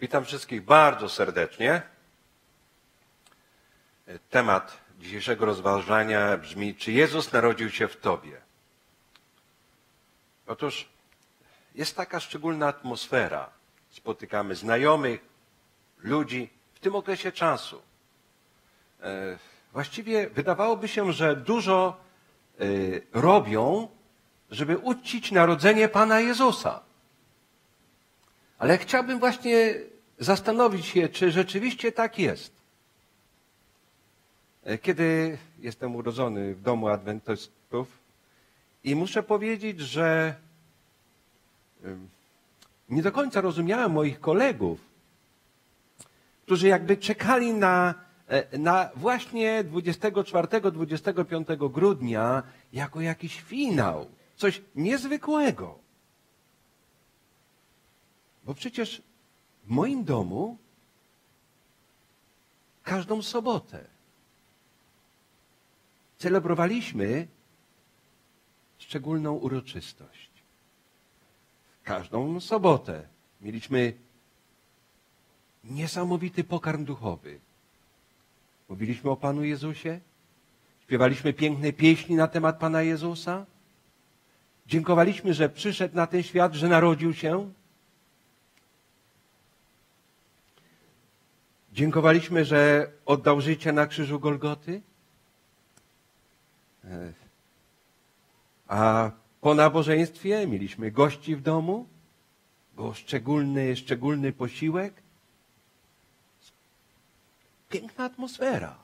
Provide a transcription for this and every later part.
Witam wszystkich bardzo serdecznie. Temat dzisiejszego rozważania brzmi: Czy Jezus narodził się w Tobie? Otóż jest taka szczególna atmosfera. Spotykamy znajomych, ludzi w tym okresie czasu. E, właściwie wydawałoby się, że dużo e, robią, żeby uczcić narodzenie Pana Jezusa. Ale chciałbym właśnie zastanowić się, czy rzeczywiście tak jest. E, kiedy jestem urodzony w domu adwentystów i muszę powiedzieć, że nie do końca rozumiałem moich kolegów, którzy jakby czekali na, e, na właśnie 24-25 grudnia jako jakiś finał, coś niezwykłego. Bo przecież w moim domu każdą sobotę celebrowaliśmy szczególną uroczystość. Każdą sobotę mieliśmy niesamowity pokarm duchowy. Mówiliśmy o Panu Jezusie, śpiewaliśmy piękne pieśni na temat Pana Jezusa, dziękowaliśmy, że przyszedł na ten świat, że narodził się. Dziękowaliśmy, że oddał życie na krzyżu Golgoty. E, a po nabożeństwie mieliśmy gości w domu. Był szczególny, szczególny posiłek. Piękna atmosfera.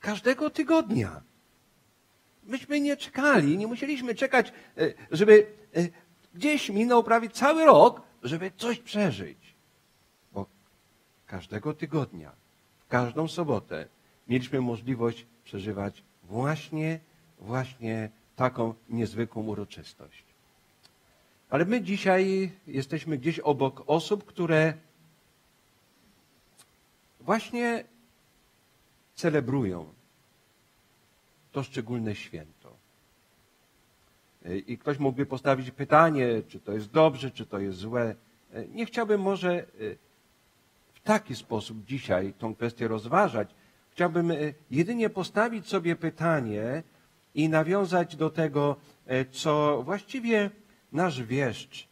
Każdego tygodnia. Myśmy nie czekali, nie musieliśmy czekać, e, żeby e, gdzieś minął prawie cały rok, żeby coś przeżyć. Każdego tygodnia, w każdą sobotę mieliśmy możliwość przeżywać właśnie, właśnie taką niezwykłą uroczystość. Ale my dzisiaj jesteśmy gdzieś obok osób, które właśnie celebrują to szczególne święto. I ktoś mógłby postawić pytanie, czy to jest dobrze, czy to jest złe. Nie chciałbym może taki sposób dzisiaj tą kwestię rozważać. Chciałbym jedynie postawić sobie pytanie i nawiązać do tego, co właściwie nasz wieszcz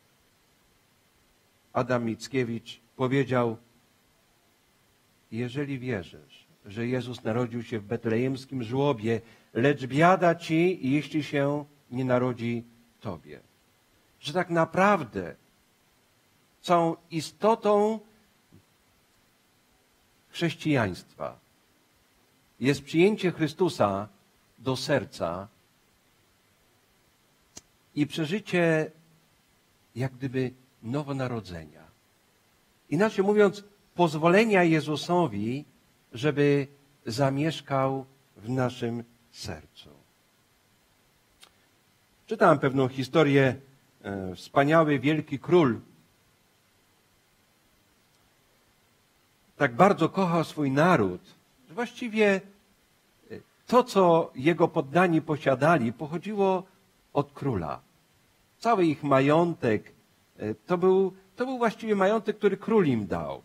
Adam Mickiewicz powiedział jeżeli wierzysz, że Jezus narodził się w betlejemskim żłobie, lecz biada ci, jeśli się nie narodzi tobie. Że tak naprawdę całą istotą chrześcijaństwa jest przyjęcie Chrystusa do serca i przeżycie jak gdyby nowonarodzenia. Inaczej mówiąc, pozwolenia Jezusowi, żeby zamieszkał w naszym sercu. Czytałem pewną historię. E, wspaniały, wielki król tak bardzo kochał swój naród, że właściwie e, to, co jego poddani posiadali, pochodziło od króla. Cały ich majątek e, to był, to był właściwie majątek, który król im dał.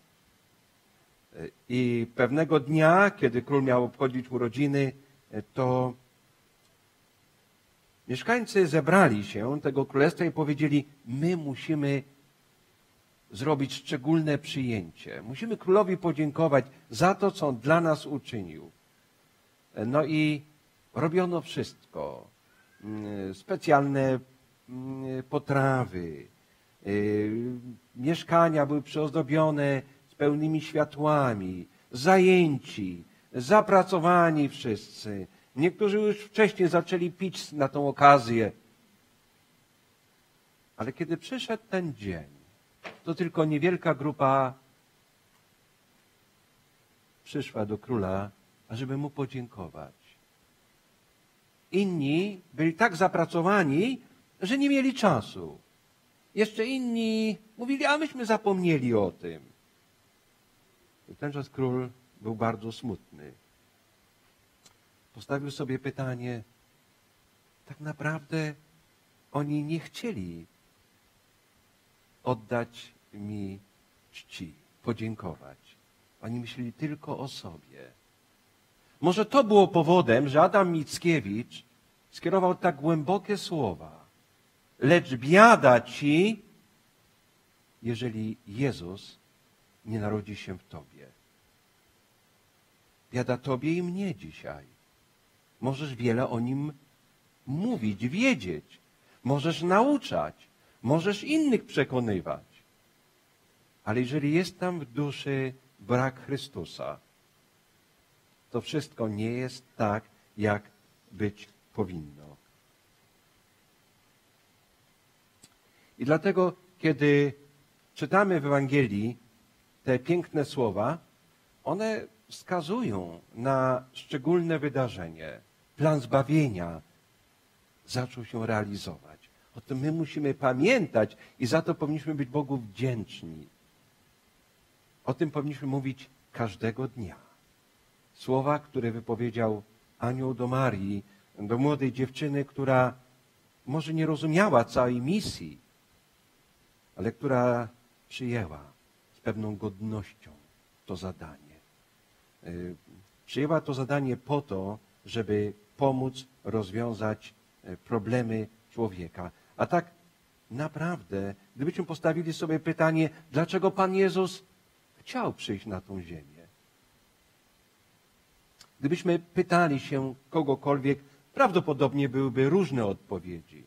I pewnego dnia, kiedy król miał obchodzić urodziny, to mieszkańcy zebrali się tego królestwa i powiedzieli: My musimy zrobić szczególne przyjęcie. Musimy królowi podziękować za to, co on dla nas uczynił. No i robiono wszystko. Mm, specjalne mm, potrawy. Y, mieszkania były przyozdobione pełnymi światłami, zajęci, zapracowani wszyscy. Niektórzy już wcześniej zaczęli pić na tą okazję. Ale kiedy przyszedł ten dzień, to tylko niewielka grupa przyszła do króla, ażeby mu podziękować. Inni byli tak zapracowani, że nie mieli czasu. Jeszcze inni mówili, a myśmy zapomnieli o tym. I tenczas król był bardzo smutny. Postawił sobie pytanie, tak naprawdę oni nie chcieli oddać mi czci. podziękować. Oni myśleli tylko o sobie. Może to było powodem, że Adam Mickiewicz skierował tak głębokie słowa. Lecz biada ci, jeżeli Jezus nie narodzi się w tobie. Biada tobie i mnie dzisiaj. Możesz wiele o nim mówić, wiedzieć. Możesz nauczać. Możesz innych przekonywać. Ale jeżeli jest tam w duszy brak Chrystusa, to wszystko nie jest tak, jak być powinno. I dlatego, kiedy czytamy w Ewangelii te piękne słowa, one wskazują na szczególne wydarzenie. Plan zbawienia zaczął się realizować. O tym my musimy pamiętać i za to powinniśmy być Bogu wdzięczni. O tym powinniśmy mówić każdego dnia. Słowa, które wypowiedział anioł do Marii, do młodej dziewczyny, która może nie rozumiała całej misji, ale która przyjęła z pewną godnością to zadanie. Y, przyjęła to zadanie po to, żeby pomóc rozwiązać y, problemy człowieka. A tak naprawdę, gdybyśmy postawili sobie pytanie, dlaczego Pan Jezus chciał przyjść na tą ziemię? Gdybyśmy pytali się kogokolwiek, prawdopodobnie byłyby różne odpowiedzi.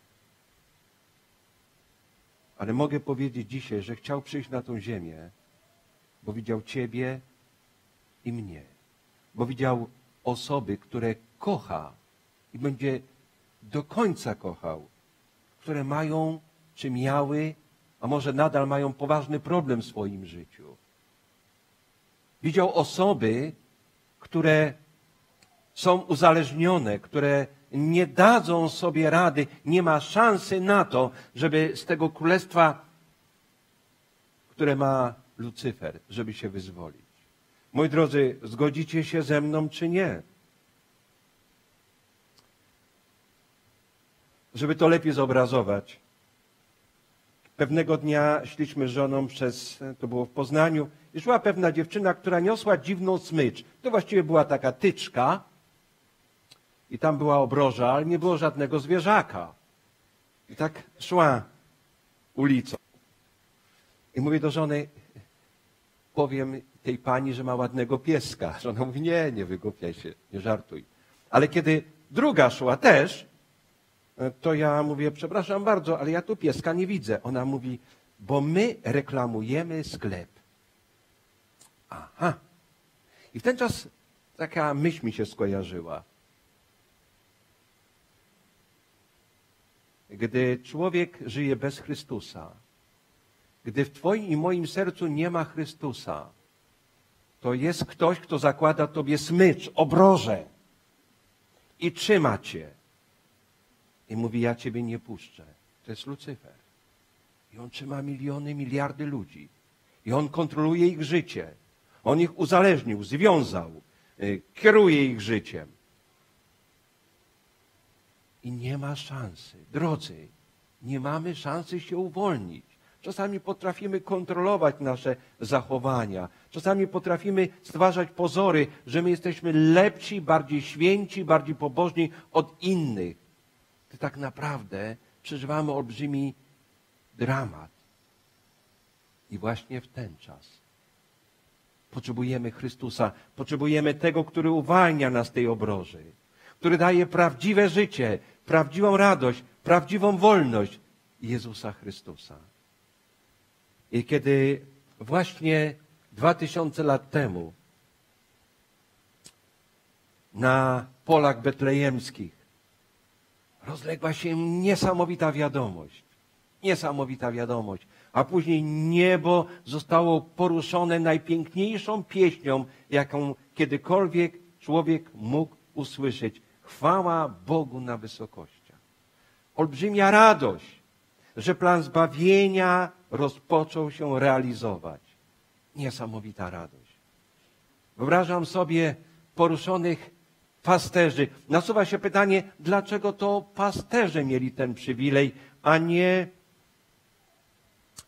Ale mogę powiedzieć dzisiaj, że chciał przyjść na tą ziemię, bo widział Ciebie i mnie. Bo widział osoby, które kocha i będzie do końca kochał, które mają czy miały, a może nadal mają poważny problem w swoim życiu. Widział osoby, które są uzależnione, które nie dadzą sobie rady, nie ma szansy na to, żeby z tego królestwa, które ma Lucyfer, żeby się wyzwolić. Moi drodzy, zgodzicie się ze mną czy nie? Żeby to lepiej zobrazować. Pewnego dnia szliśmy z żoną przez, to było w Poznaniu, i szła pewna dziewczyna, która niosła dziwną smycz. To właściwie była taka tyczka, i tam była obroża, ale nie było żadnego zwierzaka. I tak szła ulicą. I mówię do żony, powiem tej pani, że ma ładnego pieska. Żona mówi, nie, nie wygłupiaj się, nie żartuj. Ale kiedy druga szła też, to ja mówię, przepraszam bardzo, ale ja tu pieska nie widzę. Ona mówi, bo my reklamujemy sklep. Aha. I w ten czas taka myśl mi się skojarzyła. Gdy człowiek żyje bez Chrystusa, gdy w Twoim i moim sercu nie ma Chrystusa, to jest ktoś, kto zakłada Tobie smycz, obroże i trzyma Cię. I mówi, ja Ciebie nie puszczę. To jest Lucyfer. I on trzyma miliony, miliardy ludzi. I on kontroluje ich życie. On ich uzależnił, związał, y, kieruje ich życiem i nie ma szansy. Drodzy, nie mamy szansy się uwolnić. Czasami potrafimy kontrolować nasze zachowania. Czasami potrafimy stwarzać pozory, że my jesteśmy lepsi, bardziej święci, bardziej pobożni od innych. Tak naprawdę przeżywamy olbrzymi dramat. I właśnie w ten czas potrzebujemy Chrystusa, potrzebujemy tego, który uwalnia nas z tej obroży, który daje prawdziwe życie, prawdziwą radość, prawdziwą wolność Jezusa Chrystusa. I kiedy właśnie dwa tysiące lat temu na polach betlejemskich rozległa się niesamowita wiadomość. Niesamowita wiadomość. A później niebo zostało poruszone najpiękniejszą pieśnią, jaką kiedykolwiek człowiek mógł usłyszeć. Chwała Bogu na wysokościach. Olbrzymia radość, że plan zbawienia rozpoczął się realizować. Niesamowita radość. Wyobrażam sobie poruszonych pasterzy. Nasuwa się pytanie, dlaczego to pasterze mieli ten przywilej, a nie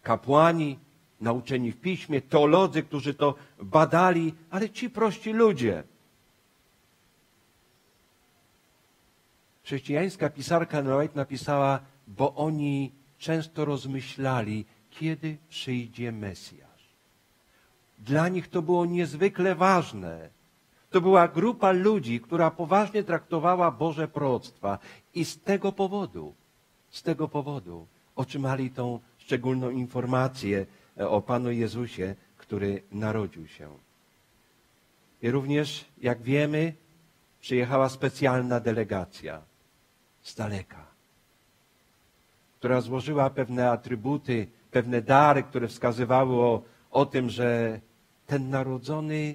kapłani, nauczeni w piśmie, teolodzy, którzy to badali, ale ci prości ludzie. Chrześcijańska pisarka Noet napisała, bo oni często rozmyślali, kiedy przyjdzie Mesjasz. Dla nich to było niezwykle ważne. To była grupa ludzi, która poważnie traktowała Boże proroctwa i z tego powodu, z tego powodu otrzymali tą szczególną informację e, o Panu Jezusie, który narodził się. I również, jak wiemy, przyjechała specjalna delegacja z daleka, która złożyła pewne atrybuty, pewne dary, które wskazywały o, o tym, że ten narodzony,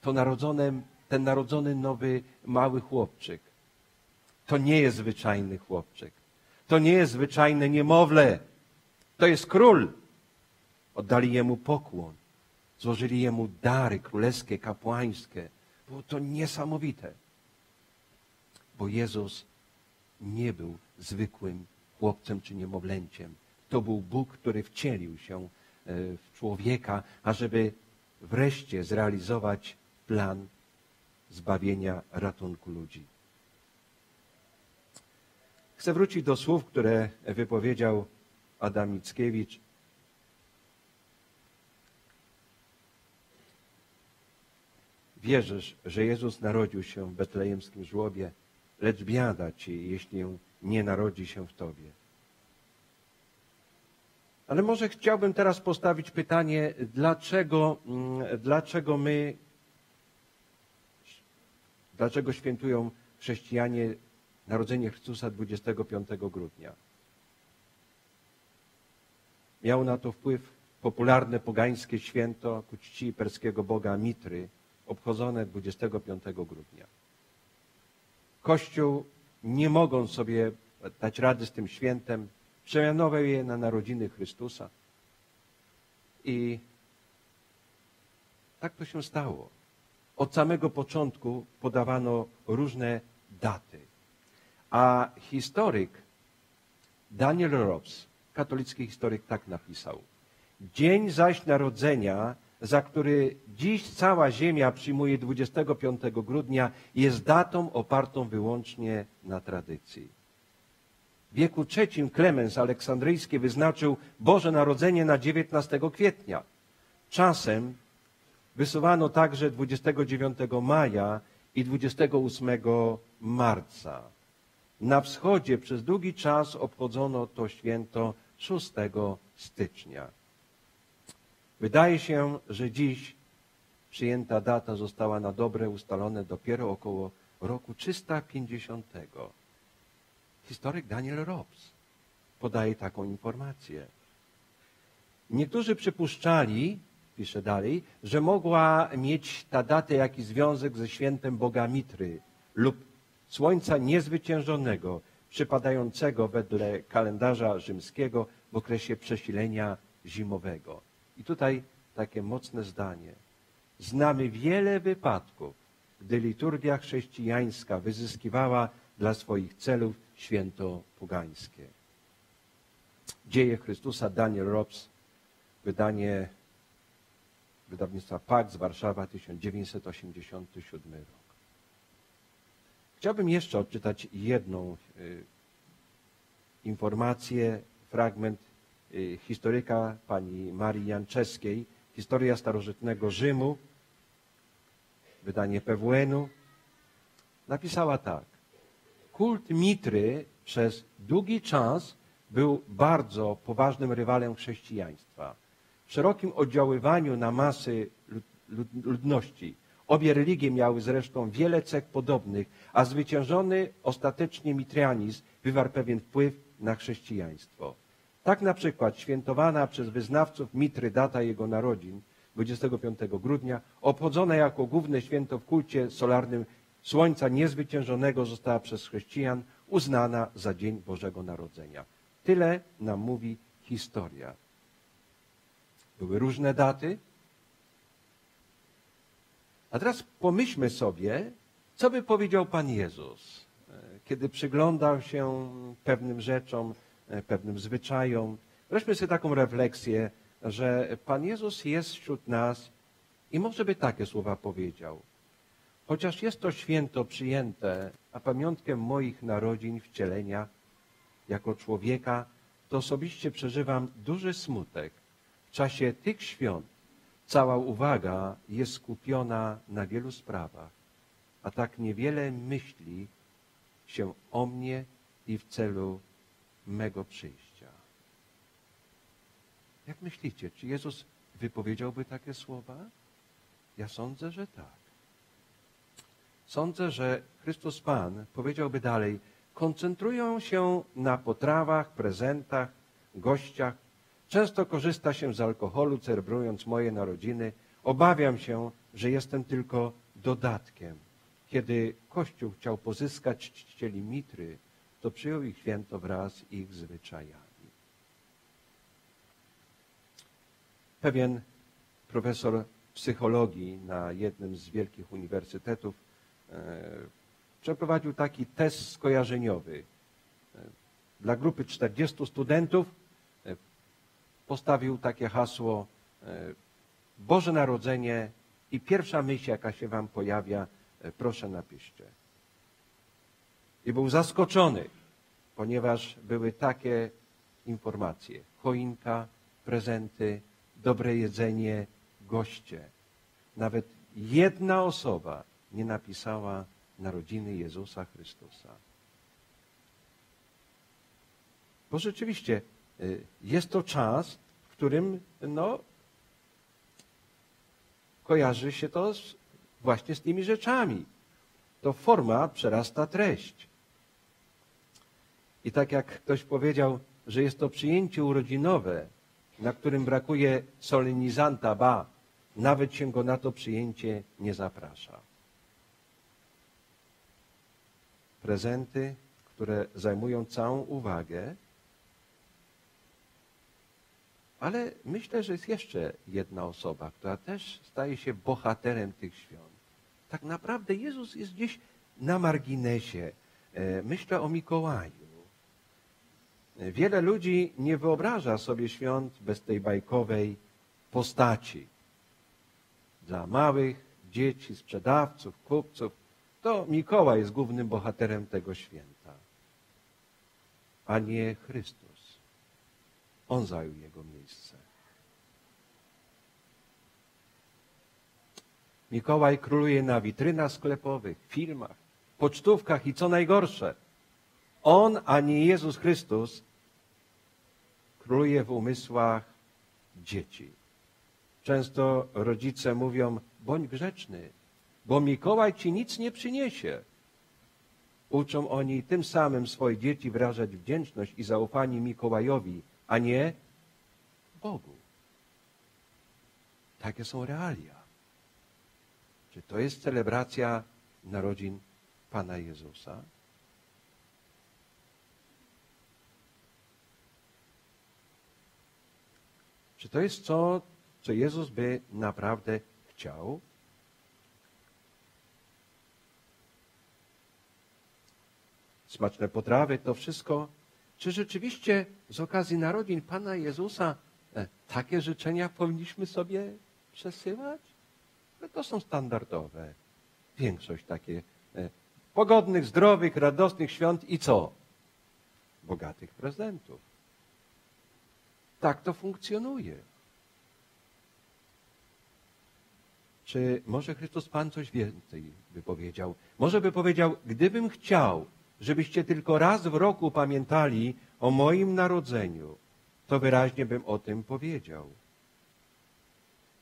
to narodzony, ten narodzony nowy mały chłopczyk, to nie jest zwyczajny chłopczyk. To nie jest zwyczajne niemowlę. To jest król. Oddali jemu pokłon. Złożyli jemu dary królewskie, kapłańskie. Było to niesamowite. Bo Jezus nie był zwykłym chłopcem czy niemowlęciem. To był Bóg, który wcielił się e, w człowieka, ażeby wreszcie zrealizować plan zbawienia, ratunku ludzi. Chcę wrócić do słów, które wypowiedział Adam Mickiewicz. Wierzysz, że Jezus narodził się w betlejemskim żłobie, lecz biada ci, jeśli nie narodzi się w tobie. Ale może chciałbym teraz postawić pytanie, dlaczego, mm, dlaczego my, dlaczego świętują chrześcijanie Narodzenie Chrystusa 25 grudnia. Miało na to wpływ popularne pogańskie święto ku czci perskiego boga Mitry, obchodzone 25 grudnia. Kościół, nie mogąc sobie dać rady z tym świętem, przemianował je na narodziny Chrystusa. I tak to się stało. Od samego początku podawano różne daty. A historyk Daniel Robs, katolicki historyk, tak napisał. Dzień zaś narodzenia, za który dziś cała Ziemia przyjmuje 25 grudnia, jest datą opartą wyłącznie na tradycji. W wieku III Klemens Aleksandryjski wyznaczył Boże Narodzenie na 19 kwietnia. Czasem wysuwano także 29 maja i 28 marca. Na wschodzie przez długi czas obchodzono to święto 6 stycznia. Wydaje się, że dziś przyjęta data została na dobre ustalone dopiero około roku 350. Historyk Daniel Robs podaje taką informację. Niektórzy przypuszczali, pisze dalej, że mogła mieć ta data jakiś związek ze świętem Boga Mitry lub Słońca niezwyciężonego, przypadającego wedle kalendarza rzymskiego w okresie przesilenia zimowego. I tutaj takie mocne zdanie. Znamy wiele wypadków, gdy liturgia chrześcijańska wyzyskiwała dla swoich celów święto pogańskie. Dzieje Chrystusa Daniel Robs, wydanie wydawnictwa Pax Warszawa 1987 rok. Chciałbym jeszcze odczytać jedną y, informację, fragment y, historyka pani Marii Janczewskiej, Historia starożytnego Rzymu, wydanie PWN-u. Napisała tak. Kult Mitry przez długi czas był bardzo poważnym rywalem chrześcijaństwa. Szerokim oddziaływaniu na masy ludności Obie religie miały zresztą wiele cech podobnych, a zwyciężony ostatecznie mitrianizm wywarł pewien wpływ na chrześcijaństwo. Tak na przykład świętowana przez wyznawców Mitry data jego narodzin, 25 grudnia, obchodzona jako główne święto w kulcie solarnym Słońca Niezwyciężonego została przez chrześcijan uznana za Dzień Bożego Narodzenia. Tyle nam mówi historia. Były różne daty, a teraz pomyślmy sobie, co by powiedział Pan Jezus, e, kiedy przyglądał się pewnym rzeczom, e, pewnym zwyczajom. Weźmy sobie taką refleksję, że Pan Jezus jest wśród nas i może by takie słowa powiedział. Chociaż jest to święto przyjęte, a pamiątkę moich narodzin, wcielenia jako człowieka, to osobiście przeżywam duży smutek. W czasie tych świąt cała uwaga jest skupiona na wielu sprawach, a tak niewiele myśli się o mnie i w celu mego przyjścia. Jak myślicie, czy Jezus wypowiedziałby takie słowa? Ja sądzę, że tak. Sądzę, że Chrystus Pan powiedziałby dalej, koncentrują się na potrawach, prezentach, gościach. Często korzysta się z alkoholu, celebrując moje narodziny. Obawiam się, że jestem tylko dodatkiem. Kiedy Kościół chciał pozyskać czcicieli mitry, to przyjął ich święto wraz z ich zwyczajami. Pewien profesor psychologii na jednym z wielkich uniwersytetów e, przeprowadził taki test skojarzeniowy. E, dla grupy 40 studentów postawił takie hasło Boże Narodzenie i pierwsza myśl, jaka się wam pojawia, proszę napiszcie. I był zaskoczony, ponieważ były takie informacje. Choinka, prezenty, dobre jedzenie, goście. Nawet jedna osoba nie napisała narodziny Jezusa Chrystusa. Bo rzeczywiście jest to czas, w którym no, kojarzy się to z, właśnie z tymi rzeczami. To forma przerasta treść. I tak jak ktoś powiedział, że jest to przyjęcie urodzinowe, na którym brakuje solenizanta, ba, nawet się go na to przyjęcie nie zaprasza. Prezenty, które zajmują całą uwagę, ale myślę, że jest jeszcze jedna osoba, która też staje się bohaterem tych świąt. Tak naprawdę Jezus jest gdzieś na marginesie. E, myślę o Mikołaju. Wiele ludzi nie wyobraża sobie świąt bez tej bajkowej postaci. Dla małych dzieci, sprzedawców, kupców, to Mikołaj jest głównym bohaterem tego święta, a nie Chrystus. On zajął jego miejsce. Mikołaj króluje na witrynach sklepowych, filmach, pocztówkach i co najgorsze, on, a nie Jezus Chrystus, króluje w umysłach dzieci. Często rodzice mówią, bądź grzeczny, bo Mikołaj ci nic nie przyniesie. Uczą oni tym samym swoje dzieci wyrażać wdzięczność i zaufanie Mikołajowi, a nie Bogu. Takie są realia. Czy to jest celebracja narodzin Pana Jezusa? Czy to jest to, co Jezus by naprawdę chciał? Smaczne potrawy, to wszystko. Czy rzeczywiście z okazji narodzin Pana Jezusa e, takie życzenia powinniśmy sobie przesyłać? No to są standardowe. Większość takie e, pogodnych, zdrowych, radosnych świąt i co? Bogatych prezentów. Tak to funkcjonuje. Czy może Chrystus Pan coś więcej by powiedział? Może by powiedział, gdybym chciał, żebyście tylko raz w roku pamiętali o moim narodzeniu, to wyraźnie bym o tym powiedział.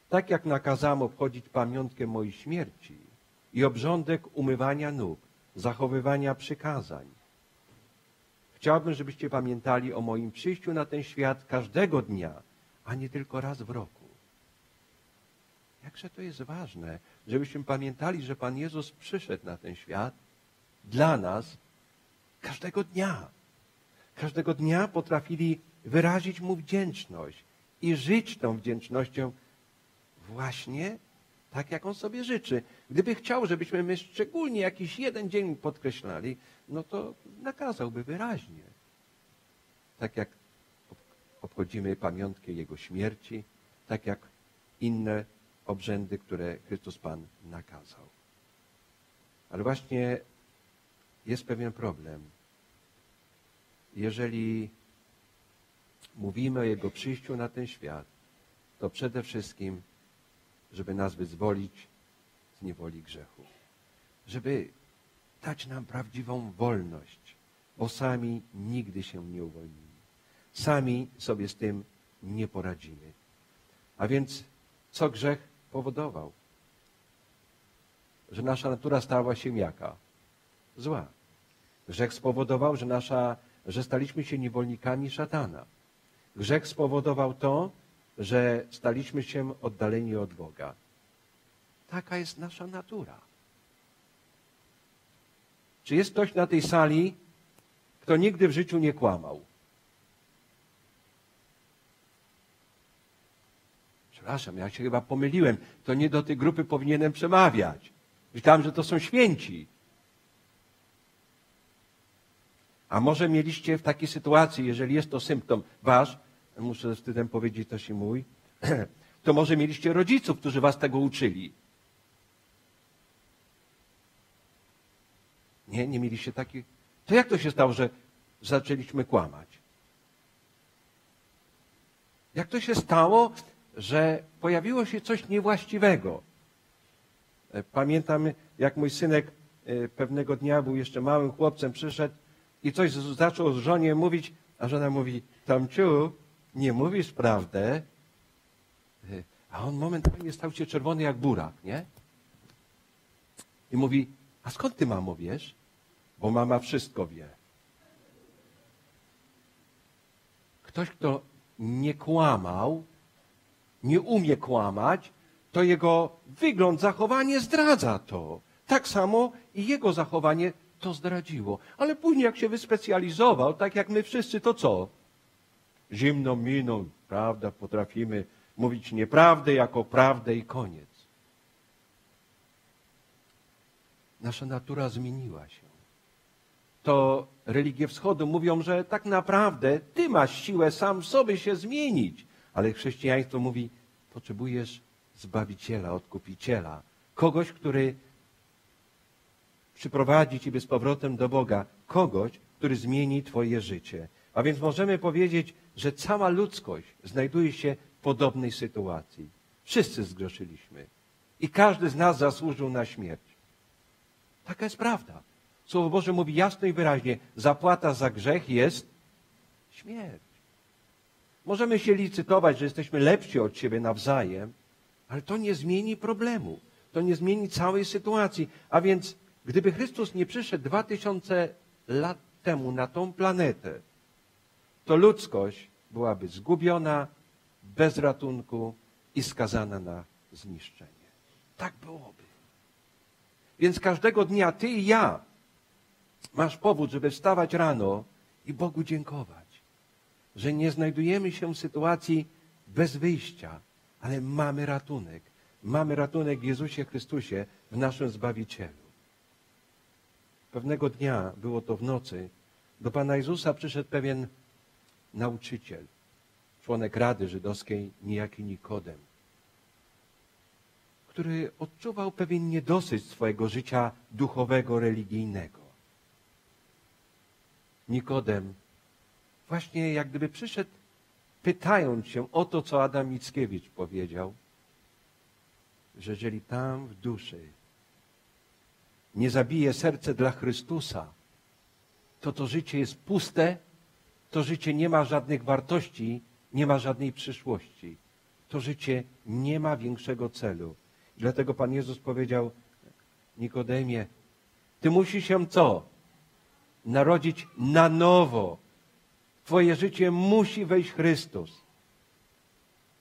Tak jak nakazałem obchodzić pamiątkę mojej śmierci i obrządek umywania nóg, zachowywania przykazań, Chciałbym, żebyście pamiętali o moim przyjściu na ten świat każdego dnia, a nie tylko raz w roku. Jakże to jest ważne, żebyśmy pamiętali, że Pan Jezus przyszedł na ten świat dla nas każdego dnia. Każdego dnia potrafili wyrazić Mu wdzięczność i żyć tą wdzięcznością właśnie tak, jak On sobie życzy. Gdyby chciał, żebyśmy my szczególnie jakiś jeden dzień podkreślali, no to nakazałby wyraźnie. Tak jak obchodzimy pamiątkę Jego śmierci, tak jak inne obrzędy, które Chrystus Pan nakazał. Ale właśnie jest pewien problem. Jeżeli mówimy o Jego przyjściu na ten świat, to przede wszystkim, żeby nas wyzwolić z niewoli grzechu. Żeby dać nam prawdziwą wolność, bo sami nigdy się nie uwolnimy. Sami sobie z tym nie poradzimy. A więc co grzech powodował? Że nasza natura stała się jaka? Zła. Grzech spowodował, że, nasza, że staliśmy się niewolnikami szatana. Grzech spowodował to, że staliśmy się oddaleni od Boga. Taka jest nasza natura. Czy jest ktoś na tej sali, kto nigdy w życiu nie kłamał? Przepraszam, ja się chyba pomyliłem. To nie do tej grupy powinienem przemawiać. Myślałem, że to są święci. A może mieliście w takiej sytuacji, jeżeli jest to symptom wasz, muszę ze wstydem powiedzieć też i mój, to może mieliście rodziców, którzy was tego uczyli. Nie, nie mieliście takich. To jak to się stało, że zaczęliśmy kłamać? Jak to się stało, że pojawiło się coś niewłaściwego? E, pamiętam, jak mój synek e, pewnego dnia był jeszcze małym chłopcem, przyszedł i coś zaczął żonie mówić, a żona mówi, Tomciu, nie mówisz prawdę. E, a on momentalnie stał się czerwony jak burak, nie? I mówi, a skąd ty, mamo, wiesz? Bo mama wszystko wie. Ktoś, kto nie kłamał, nie umie kłamać, to jego wygląd, zachowanie zdradza to. Tak samo i jego zachowanie to zdradziło. Ale później, jak się wyspecjalizował, tak jak my wszyscy, to co? Zimną miną, prawda, potrafimy mówić nieprawdę jako prawdę i koniec. Nasza natura zmieniła się. To religie wschodu mówią, że tak naprawdę ty masz siłę sam w sobie się zmienić. Ale chrześcijaństwo mówi, potrzebujesz Zbawiciela, Odkupiciela. Kogoś, który przyprowadzi Ciebie z powrotem do Boga. Kogoś, który zmieni Twoje życie. A więc możemy powiedzieć, że cała ludzkość znajduje się w podobnej sytuacji. Wszyscy zgrzeszyliśmy. I każdy z nas zasłużył na śmierć. Taka jest prawda. Słowo Boże mówi jasno i wyraźnie, zapłata za grzech jest śmierć. Możemy się licytować, że jesteśmy lepsi od siebie nawzajem, ale to nie zmieni problemu. To nie zmieni całej sytuacji. A więc, gdyby Chrystus nie przyszedł dwa tysiące lat temu na tą planetę, to ludzkość byłaby zgubiona, bez ratunku i skazana na zniszczenie. Tak byłoby. Więc każdego dnia ty i ja masz powód, żeby wstawać rano i Bogu dziękować, że nie znajdujemy się w sytuacji bez wyjścia, ale mamy ratunek. Mamy ratunek w Jezusie Chrystusie, w naszym Zbawicielu. Pewnego dnia, było to w nocy, do Pana Jezusa przyszedł pewien nauczyciel, członek Rady Żydowskiej, niejaki Nikodem, który odczuwał pewien niedosyt swojego życia duchowego, religijnego. Nikodem właśnie jak gdyby przyszedł pytając się o to, co Adam Mickiewicz powiedział, że jeżeli tam w duszy nie zabije serce dla Chrystusa, to to życie jest puste, to życie nie ma żadnych wartości, nie ma żadnej przyszłości. To życie nie ma większego celu. Dlatego Pan Jezus powiedział Nikodemie, ty musisz się co? Narodzić na nowo. Twoje życie musi wejść Chrystus.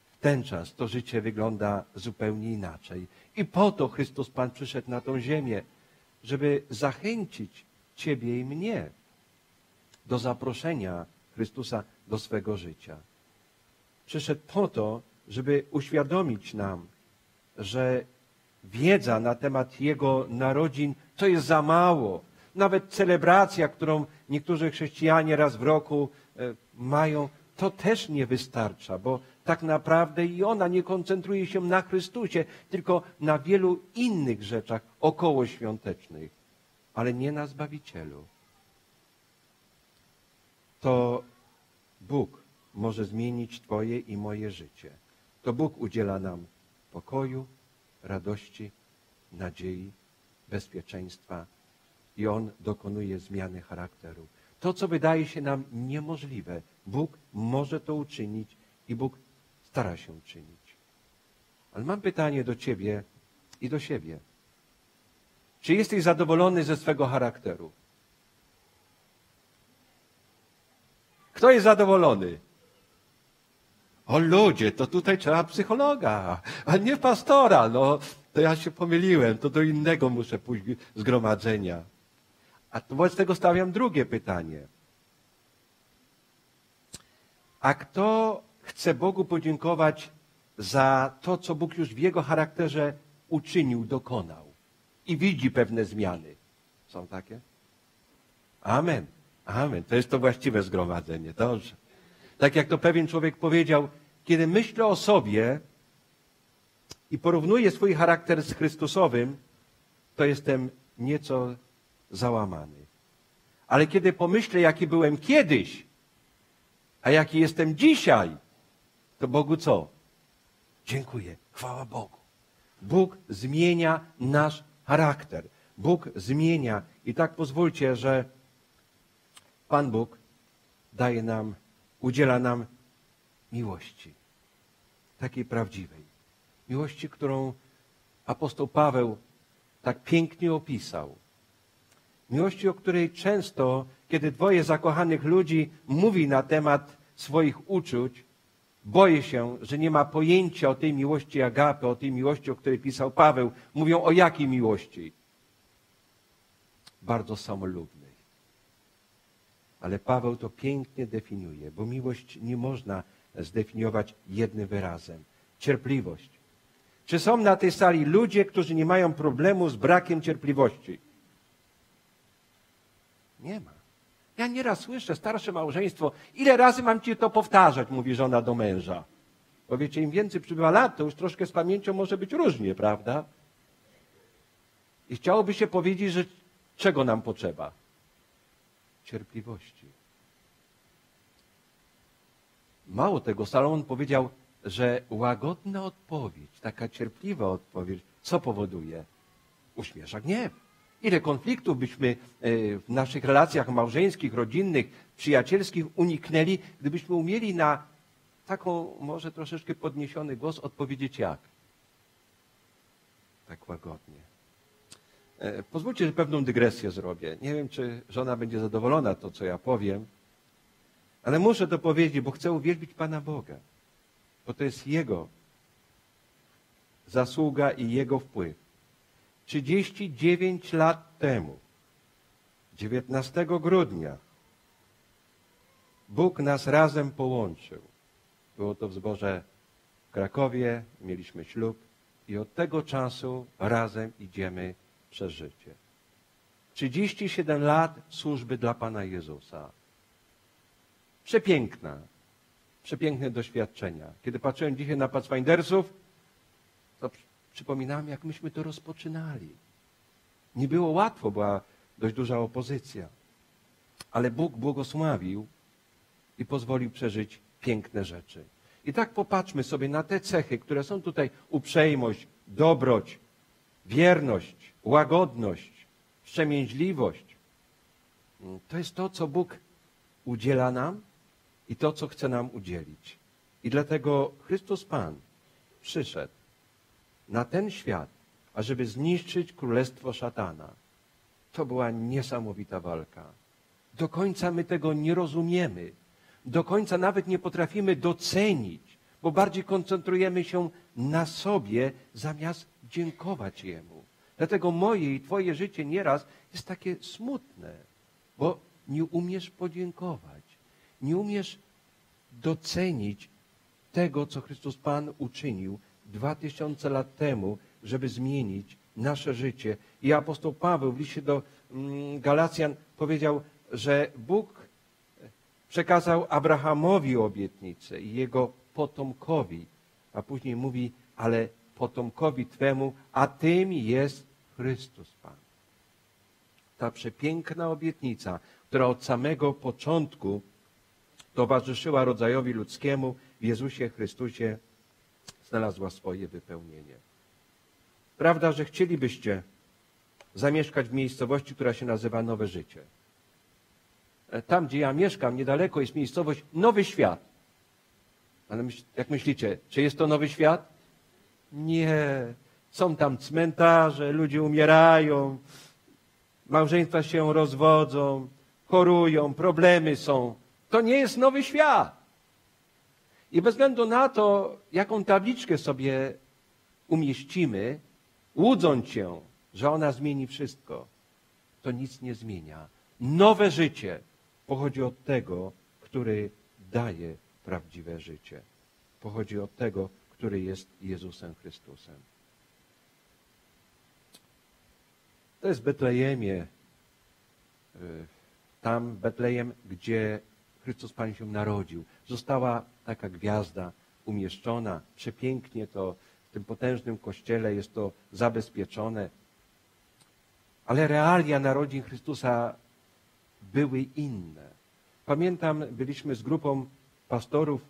W ten czas to życie wygląda zupełnie inaczej. I po to Chrystus Pan przyszedł na tą ziemię, żeby zachęcić Ciebie i mnie do zaproszenia Chrystusa do swego życia. Przyszedł po to, żeby uświadomić nam, że wiedza na temat Jego narodzin to jest za mało. Nawet celebracja, którą niektórzy chrześcijanie raz w roku E, mają, to też nie wystarcza, bo tak naprawdę i ona nie koncentruje się na Chrystusie, tylko na wielu innych rzeczach okołoświątecznych, ale nie na Zbawicielu. To Bóg może zmienić Twoje i moje życie. To Bóg udziela nam pokoju, radości, nadziei, bezpieczeństwa i On dokonuje zmiany charakteru. To, co wydaje się nam niemożliwe, Bóg może to uczynić i Bóg stara się czynić. Ale mam pytanie do Ciebie i do siebie. Czy jesteś zadowolony ze swego charakteru? Kto jest zadowolony? O ludzie, to tutaj trzeba psychologa, a nie pastora. No, to ja się pomyliłem, to do innego muszę pójść zgromadzenia. A wobec tego stawiam drugie pytanie. A kto chce Bogu podziękować za to, co Bóg już w jego charakterze uczynił, dokonał i widzi pewne zmiany? Są takie? Amen. Amen. To jest to właściwe zgromadzenie. Dobrze. Tak jak to pewien człowiek powiedział, kiedy myślę o sobie i porównuję swój charakter z Chrystusowym, to jestem nieco załamany. Ale kiedy pomyślę, jaki byłem kiedyś, a jaki jestem dzisiaj, to Bogu co? Dziękuję. Chwała Bogu. Bóg zmienia nasz charakter. Bóg zmienia. I tak pozwólcie, że Pan Bóg daje nam, udziela nam miłości. Takiej prawdziwej. Miłości, którą apostoł Paweł tak pięknie opisał. Miłości, o której często, kiedy dwoje zakochanych ludzi mówi na temat swoich uczuć, boję się, że nie ma pojęcia o tej miłości Agapy, o tej miłości, o której pisał Paweł. Mówią o jakiej miłości? Bardzo samolubnej. Ale Paweł to pięknie definiuje, bo miłość nie można zdefiniować jednym wyrazem. Cierpliwość. Czy są na tej sali ludzie, którzy nie mają problemu z brakiem cierpliwości? Nie ma. Ja nieraz słyszę, starsze małżeństwo, ile razy mam ci to powtarzać, mówi żona do męża. Bo wiecie, im więcej przybywa lat, to już troszkę z pamięcią może być różnie, prawda? I chciałoby się powiedzieć, że czego nam potrzeba? Cierpliwości. Mało tego, Salomon powiedział, że łagodna odpowiedź, taka cierpliwa odpowiedź, co powoduje? Uśmiesza gniew. Ile konfliktów byśmy e, w naszych relacjach małżeńskich, rodzinnych, przyjacielskich uniknęli, gdybyśmy umieli na taką może troszeczkę podniesiony głos odpowiedzieć jak? Tak łagodnie. E, pozwólcie, że pewną dygresję zrobię. Nie wiem, czy żona będzie zadowolona to, co ja powiem, ale muszę to powiedzieć, bo chcę uwielbić Pana Boga. Bo to jest Jego zasługa i Jego wpływ. 39 lat temu, 19 grudnia, Bóg nas razem połączył. Było to w zborze w Krakowie, mieliśmy ślub i od tego czasu razem idziemy przez życie. 37 lat służby dla Pana Jezusa. Przepiękna, przepiękne doświadczenia. Kiedy patrzyłem dzisiaj na Pathfindersów, to przypominałem, jak myśmy to rozpoczynali. Nie było łatwo, była dość duża opozycja. Ale Bóg błogosławił i pozwolił przeżyć piękne rzeczy. I tak popatrzmy sobie na te cechy, które są tutaj uprzejmość, dobroć, wierność, łagodność, wstrzemięźliwość. To jest to, co Bóg udziela nam i to, co chce nam udzielić. I dlatego Chrystus Pan przyszedł na ten świat, ażeby zniszczyć królestwo szatana. To była niesamowita walka. Do końca my tego nie rozumiemy. Do końca nawet nie potrafimy docenić, bo bardziej koncentrujemy się na sobie, zamiast dziękować Jemu. Dlatego moje i Twoje życie nieraz jest takie smutne, bo nie umiesz podziękować. Nie umiesz docenić tego, co Chrystus Pan uczynił dwa tysiące lat temu, żeby zmienić nasze życie. I apostoł Paweł w liście do mm, Galacjan powiedział, że Bóg Przekazał Abrahamowi obietnicę i jego potomkowi, a później mówi, ale potomkowi Twemu, a tym jest Chrystus Pan. Ta przepiękna obietnica, która od samego początku towarzyszyła rodzajowi ludzkiemu w Jezusie Chrystusie, znalazła swoje wypełnienie. Prawda, że chcielibyście zamieszkać w miejscowości, która się nazywa Nowe Życie. E, tam, gdzie ja mieszkam, niedaleko jest miejscowość Nowy Świat. Ale jak myślicie, czy jest to Nowy Świat? Nie. Są tam cmentarze, ludzie umierają, małżeństwa się rozwodzą, chorują, problemy są. To nie jest Nowy Świat. I bez względu na to, jaką tabliczkę sobie umieścimy, łudząc się, że ona zmieni wszystko, to nic nie zmienia. Nowe życie pochodzi od tego, który daje prawdziwe życie. Pochodzi od tego, który jest Jezusem Chrystusem. To jest Betlejemie, y, tam Betlejem, gdzie Chrystus Pan się narodził. Została taka gwiazda umieszczona. Przepięknie to w tym potężnym kościele jest to zabezpieczone. Ale realia narodzin Chrystusa były inne. Pamiętam, byliśmy z grupą pastorów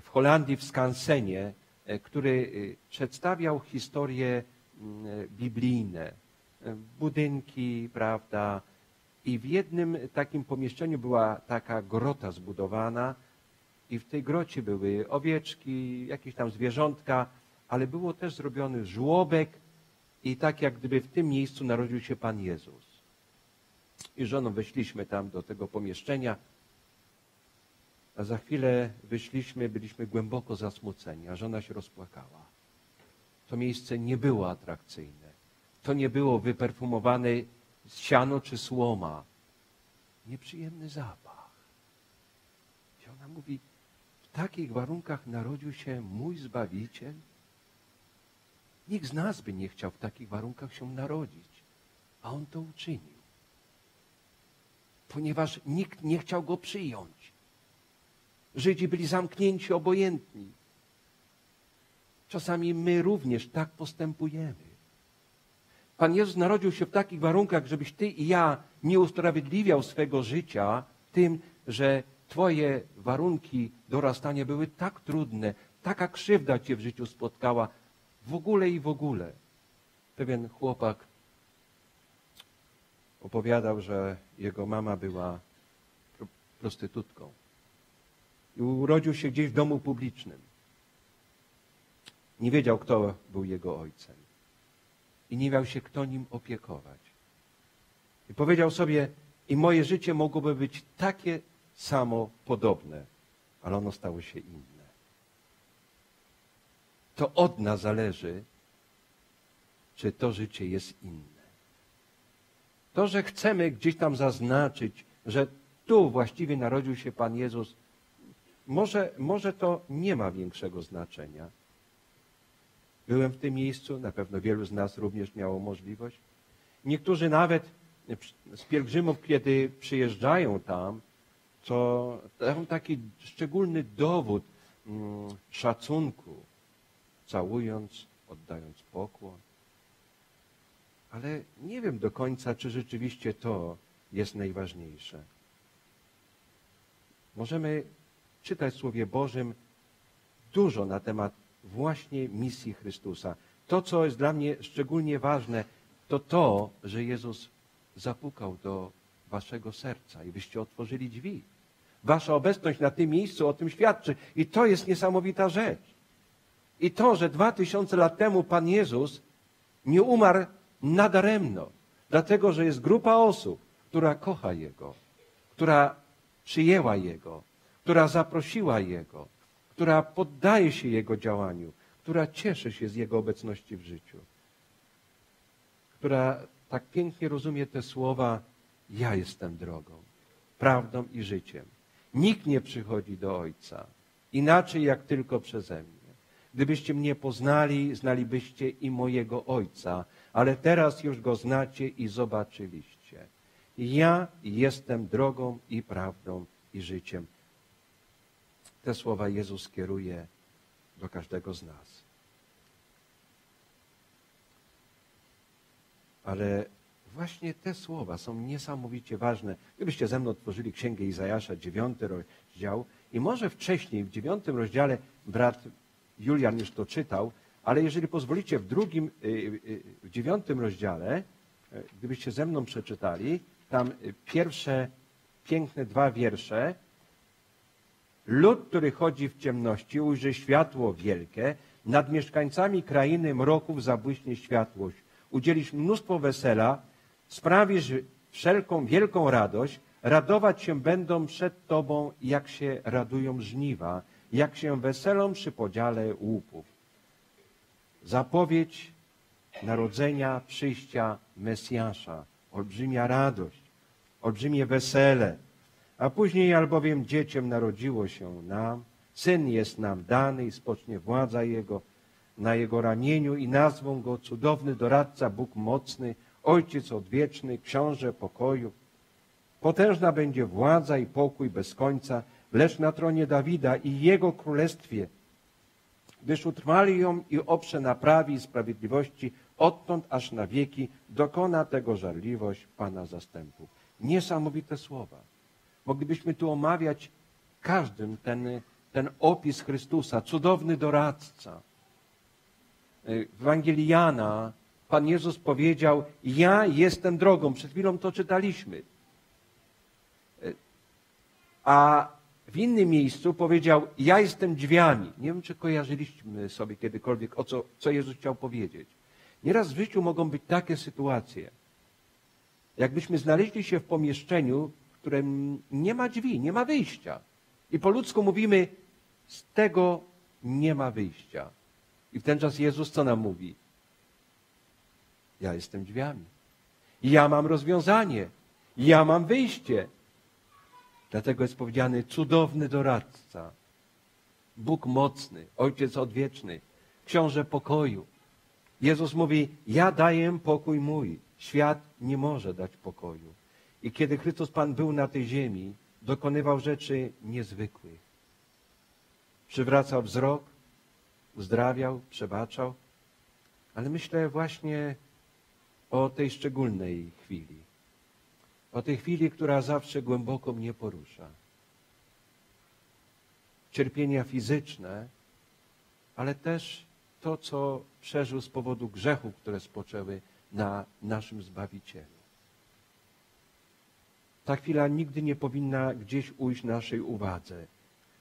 w Holandii, w Skansenie, e, który e, przedstawiał historie mm, biblijne, e, budynki, prawda. I w jednym takim pomieszczeniu była taka grota zbudowana, i w tej grocie były owieczki, jakieś tam zwierzątka, ale było też zrobiony żłobek i tak jak gdyby w tym miejscu narodził się Pan Jezus. I żoną weszliśmy tam do tego pomieszczenia, a za chwilę wyszliśmy, byliśmy głęboko zasmuceni, a żona się rozpłakała. To miejsce nie było atrakcyjne. To nie było wyperfumowane siano czy słoma. Nieprzyjemny zapach. I ona mówi, takich warunkach narodził się mój Zbawiciel? Nikt z nas by nie chciał w takich warunkach się narodzić, a On to uczynił. Ponieważ nikt nie chciał Go przyjąć. Żydzi byli zamknięci, obojętni. Czasami my również tak postępujemy. Pan Jezus narodził się w takich warunkach, żebyś ty i ja nie usprawiedliwiał swego życia tym, że Twoje warunki dorastania były tak trudne, taka krzywda Cię w życiu spotkała, w ogóle i w ogóle. Pewien chłopak opowiadał, że jego mama była prostytutką i urodził się gdzieś w domu publicznym. Nie wiedział, kto był jego ojcem i nie miał się kto nim opiekować. I powiedział sobie, i moje życie mogłoby być takie samo podobne, ale ono stało się inne. To od nas zależy, czy to życie jest inne. To, że chcemy gdzieś tam zaznaczyć, że tu właściwie narodził się Pan Jezus, może, może to nie ma większego znaczenia. Byłem w tym miejscu, na pewno wielu z nas również miało możliwość. Niektórzy nawet z pielgrzymów, kiedy przyjeżdżają tam, to dają taki szczególny dowód mm, szacunku, całując, oddając pokłon. Ale nie wiem do końca, czy rzeczywiście to jest najważniejsze. Możemy czytać w Słowie Bożym dużo na temat właśnie misji Chrystusa. To, co jest dla mnie szczególnie ważne, to to, że Jezus zapukał do waszego serca i byście otworzyli drzwi. Wasza obecność na tym miejscu o tym świadczy. I to jest niesamowita rzecz. I to, że dwa tysiące lat temu Pan Jezus nie umarł nadaremno, dlatego że jest grupa osób, która kocha Jego, która przyjęła Jego, która zaprosiła Jego, która poddaje się Jego działaniu, która cieszy się z Jego obecności w życiu, która tak pięknie rozumie te słowa: Ja jestem drogą, prawdą i życiem. Nikt nie przychodzi do Ojca inaczej jak tylko przeze mnie. Gdybyście mnie poznali, znalibyście i mojego Ojca, ale teraz już go znacie i zobaczyliście. Ja jestem drogą i prawdą i życiem. Te słowa Jezus kieruje do każdego z nas. Ale właśnie te słowa są niesamowicie ważne. Gdybyście ze mną otworzyli Księgę Izajasza, dziewiąty rozdział, i może wcześniej, w dziewiątym rozdziale, brat Julian już to czytał, ale jeżeli pozwolicie, w drugim, y, y, w dziewiątym rozdziale, y, gdybyście ze mną przeczytali, tam pierwsze piękne dwa wiersze. Lud, który chodzi w ciemności, ujrzy światło wielkie, nad mieszkańcami krainy mroków zabłyśnie światłość. Udzielisz mnóstwo wesela, sprawisz wszelką wielką radość, radować się będą przed Tobą, jak się radują żniwa, jak się weselą przy podziale łupów. Zapowiedź narodzenia, przyjścia Mesjasza, olbrzymia radość, olbrzymie wesele. A później albowiem dzieciem narodziło się nam, syn jest nam dany i spocznie władza jego na jego ramieniu i nazwą go cudowny doradca, Bóg mocny, Ojciec odwieczny, książę pokoju. Potężna będzie władza i pokój bez końca, lecz na tronie Dawida i jego królestwie, gdyż utrwali ją i oprze na prawie i sprawiedliwości odtąd aż na wieki, dokona tego żarliwość Pana zastępów. Niesamowite słowa. Moglibyśmy tu omawiać każdym ten, ten opis Chrystusa, cudowny doradca. W Ewangelii Jana Pan Jezus powiedział, ja jestem drogą. Przed chwilą to czytaliśmy. A w innym miejscu powiedział, ja jestem drzwiami. Nie wiem, czy kojarzyliśmy sobie kiedykolwiek, o co, co Jezus chciał powiedzieć. Nieraz w życiu mogą być takie sytuacje. Jakbyśmy znaleźli się w pomieszczeniu, w którym nie ma drzwi, nie ma wyjścia. I po ludzku mówimy, z tego nie ma wyjścia. I w ten czas Jezus co nam mówi? Ja jestem drzwiami. Ja mam rozwiązanie. Ja mam wyjście. Dlatego jest powiedziany cudowny doradca, Bóg mocny, Ojciec odwieczny, Książę pokoju. Jezus mówi, ja daję pokój mój. Świat nie może dać pokoju. I kiedy Chrystus Pan był na tej ziemi, dokonywał rzeczy niezwykłych. Przywracał wzrok, uzdrawiał, przebaczał. Ale myślę właśnie o tej szczególnej chwili. O tej chwili, która zawsze głęboko mnie porusza. Cierpienia fizyczne, ale też to, co przeżył z powodu grzechów, które spoczęły na naszym Zbawicielu. Ta chwila nigdy nie powinna gdzieś ujść naszej uwadze.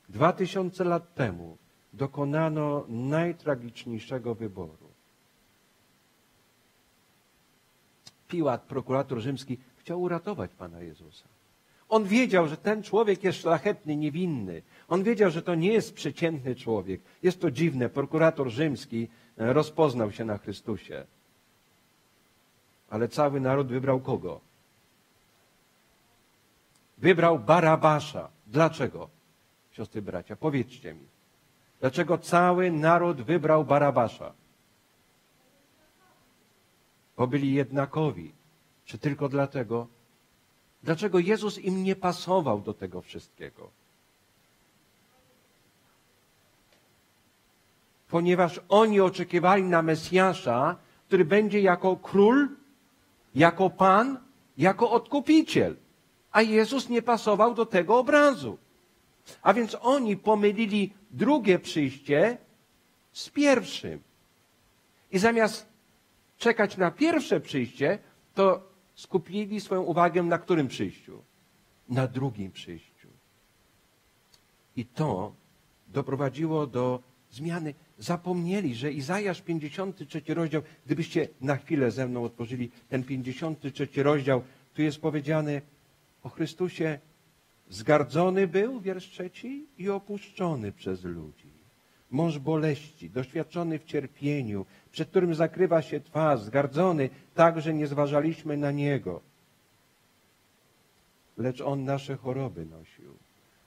Dwa tysiące lat temu dokonano najtragiczniejszego wyboru. Piłat, prokurator rzymski, chciał uratować Pana Jezusa. On wiedział, że ten człowiek jest szlachetny, niewinny. On wiedział, że to nie jest przeciętny człowiek. Jest to dziwne. Prokurator rzymski e, rozpoznał się na Chrystusie. Ale cały naród wybrał kogo? Wybrał Barabasza. Dlaczego? Siostry bracia, powiedzcie mi. Dlaczego cały naród wybrał Barabasza? Bo byli jednakowi. Czy tylko dlatego? Dlaczego Jezus im nie pasował do tego wszystkiego? Ponieważ oni oczekiwali na Mesjasza, który będzie jako król, jako pan, jako odkupiciel. A Jezus nie pasował do tego obrazu. A więc oni pomylili drugie przyjście z pierwszym. I zamiast czekać na pierwsze przyjście, to skupili swoją uwagę na którym przyjściu? Na drugim przyjściu. I to doprowadziło do zmiany. Zapomnieli, że Izajasz 53 rozdział, gdybyście na chwilę ze mną otworzyli ten 53 rozdział, tu jest powiedziane o Chrystusie, zgardzony był, wiersz trzeci, i opuszczony przez ludzi. Mąż boleści, doświadczony w cierpieniu, przed którym zakrywa się twarz, zgardzony, tak, że nie zważaliśmy na Niego. Lecz On nasze choroby nosił.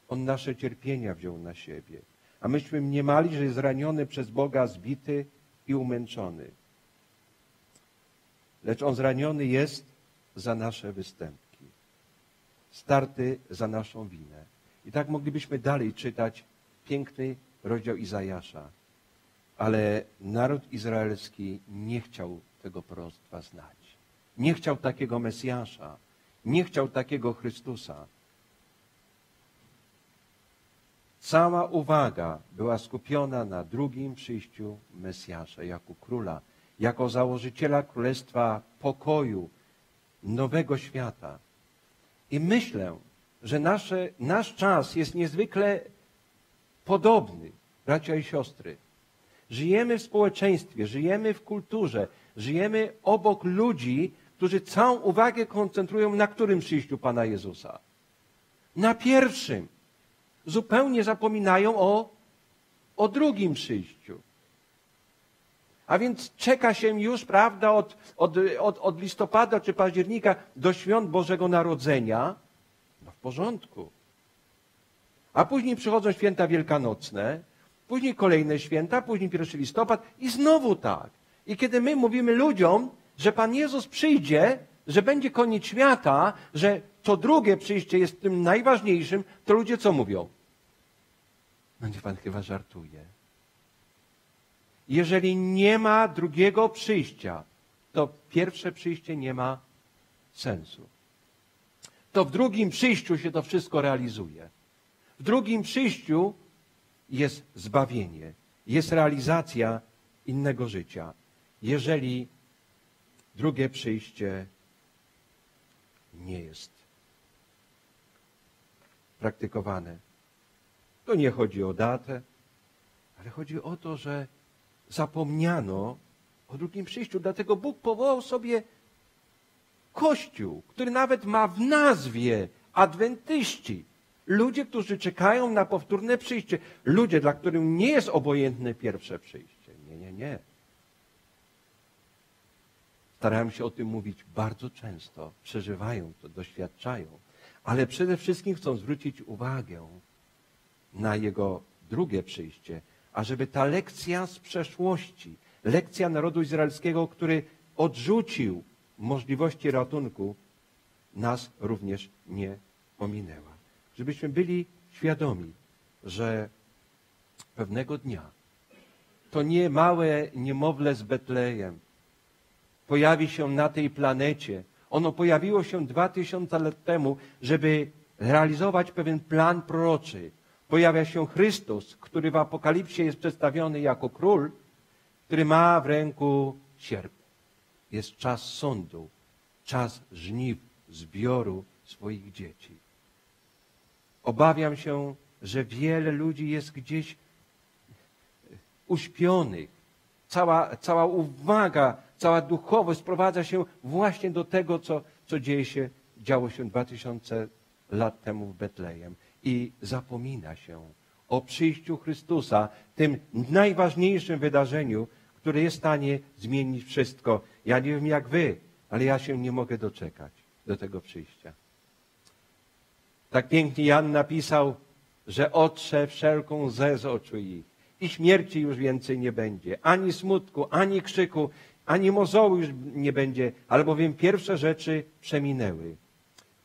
On nasze cierpienia wziął na siebie. A myśmy mniemali, że jest zraniony przez Boga, zbity i umęczony. Lecz On zraniony jest za nasze występki. Starty za naszą winę. I tak moglibyśmy dalej czytać piękny rozdział Izajasza. Ale naród izraelski nie chciał tego proroctwa znać. Nie chciał takiego Mesjasza. Nie chciał takiego Chrystusa. Cała uwaga była skupiona na drugim przyjściu Mesjasza jako króla, jako założyciela królestwa pokoju, nowego świata. I myślę, że nasze, nasz czas jest niezwykle podobny, bracia i siostry. Żyjemy w społeczeństwie, żyjemy w kulturze, żyjemy obok ludzi, którzy całą uwagę koncentrują na którym przyjściu Pana Jezusa? Na pierwszym. Zupełnie zapominają o, o drugim przyjściu. A więc czeka się już, prawda, od, od, od, od listopada czy października do świąt Bożego Narodzenia. No w porządku. A później przychodzą święta wielkanocne, później kolejne święta, później pierwszy listopad i znowu tak. I kiedy my mówimy ludziom, że Pan Jezus przyjdzie, że będzie koniec świata, że to drugie przyjście jest tym najważniejszym, to ludzie co mówią? No nie Pan chyba żartuje. Jeżeli nie ma drugiego przyjścia, to pierwsze przyjście nie ma sensu. To w drugim przyjściu się to wszystko realizuje. W drugim przyjściu jest zbawienie, jest realizacja innego życia. Jeżeli drugie przyjście nie jest praktykowane. To nie chodzi o datę, ale chodzi o to, że zapomniano o drugim przyjściu. Dlatego Bóg powołał sobie Kościół, który nawet ma w nazwie adwentyści. Ludzie, którzy czekają na powtórne przyjście. Ludzie, dla których nie jest obojętne pierwsze przyjście. Nie, nie, nie. Starałem się o tym mówić bardzo często. Przeżywają to, doświadczają. Ale przede wszystkim chcą zwrócić uwagę na Jego drugie przyjście, ażeby ta lekcja z przeszłości, lekcja narodu izraelskiego, który odrzucił możliwości ratunku, nas również nie ominęła. Żebyśmy byli świadomi, że pewnego dnia to nie małe niemowlę z Betlejem pojawi się na tej planecie. Ono pojawiło się dwa tysiące lat temu, żeby realizować pewien plan proroczy, pojawia się Chrystus, który w Apokalipsie jest przedstawiony jako król, który ma w ręku sierp. Jest czas sądu, czas żniw, zbioru swoich dzieci. Obawiam się, że wiele ludzi jest gdzieś uśpionych. Cała, cała uwaga, cała duchowość sprowadza się właśnie do tego, co, co dzieje się, działo się dwa tysiące lat temu w Betlejem i zapomina się o przyjściu Chrystusa, tym najważniejszym wydarzeniu, które jest w stanie zmienić wszystko. Ja nie wiem jak wy, ale ja się nie mogę doczekać do tego przyjścia. Tak pięknie Jan napisał, że otrze wszelką łzę z oczu ich i śmierci już więcej nie będzie, ani smutku, ani krzyku, ani mozołu już nie będzie, albowiem pierwsze rzeczy przeminęły.